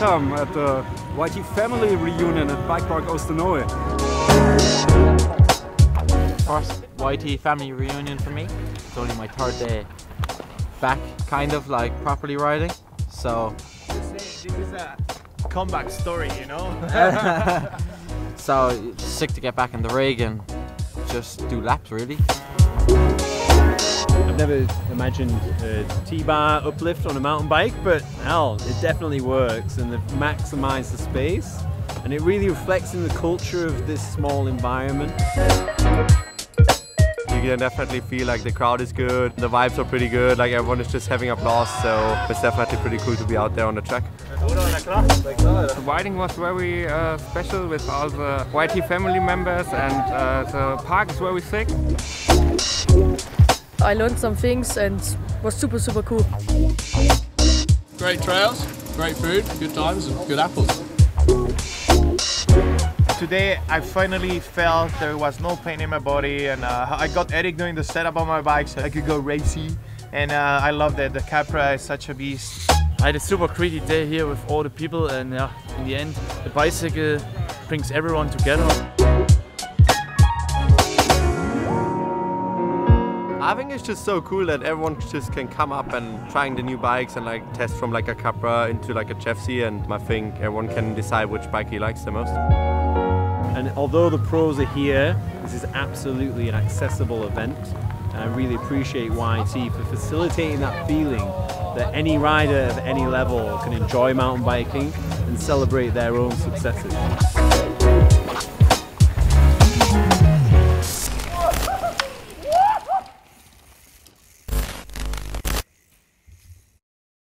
welcome at the YT family reunion at Bike Park Osternohe. First YT family reunion for me. It's only my third day back, kind of like properly riding. So. This is a comeback story, you know? so sick to get back in the rig and just do laps really. I've never imagined a T-bar uplift on a mountain bike, but hell, it definitely works and they've maximised the space and it really reflects in the culture of this small environment. You can definitely feel like the crowd is good, the vibes are pretty good, like everyone is just having a blast, so it's definitely pretty cool to be out there on the track. The riding was very uh, special with all the YT family members and uh, the park is very sick. I learned some things and was super super cool. Great trails, great food, good times and good apples. Today I finally felt there was no pain in my body and uh, I got Eric doing the setup on my bike so I could go racy and uh, I love that the Capra is such a beast. I had a super crazy day here with all the people and yeah, in the end the bicycle brings everyone together. I think it's just so cool that everyone just can come up and trying the new bikes and like test from like a Capra into like a Jeffsy and I think everyone can decide which bike he likes the most. And although the pros are here, this is absolutely an accessible event. And I really appreciate YT for facilitating that feeling that any rider of any level can enjoy mountain biking and celebrate their own successes.